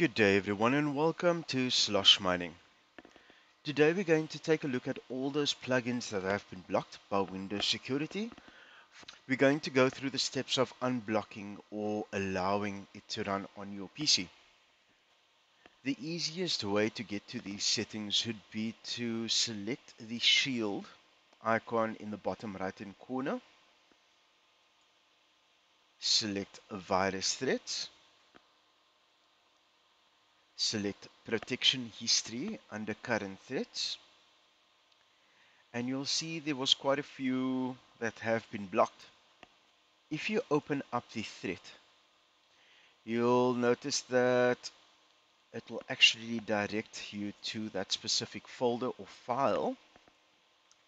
Good day everyone and welcome to Slosh Mining. Today we're going to take a look at all those plugins that have been blocked by Windows Security. We're going to go through the steps of unblocking or allowing it to run on your PC. The easiest way to get to these settings would be to select the shield icon in the bottom right hand corner. Select virus threats select protection history under current threats and you'll see there was quite a few that have been blocked. If you open up the threat, you'll notice that it will actually direct you to that specific folder or file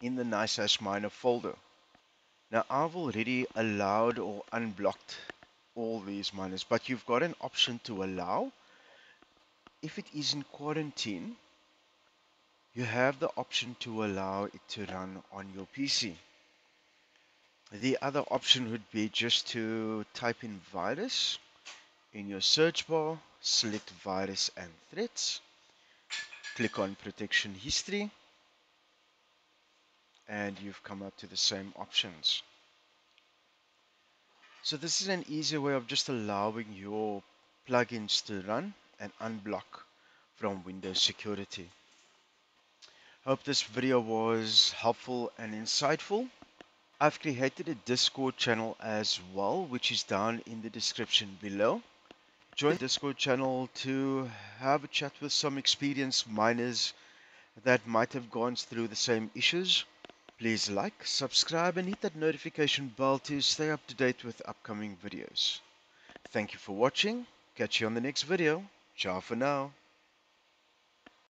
in the NiceHash Miner folder. Now I've already allowed or unblocked all these miners, but you've got an option to allow if it is in quarantine, you have the option to allow it to run on your PC. The other option would be just to type in virus in your search bar, select virus and threats, click on protection history, and you've come up to the same options. So this is an easy way of just allowing your plugins to run and unblock from Windows Security. Hope this video was helpful and insightful. I've created a Discord channel as well, which is down in the description below. Join the Discord channel to have a chat with some experienced miners that might have gone through the same issues. Please like, subscribe and hit that notification bell to stay up to date with upcoming videos. Thank you for watching. Catch you on the next video. Ciao for now.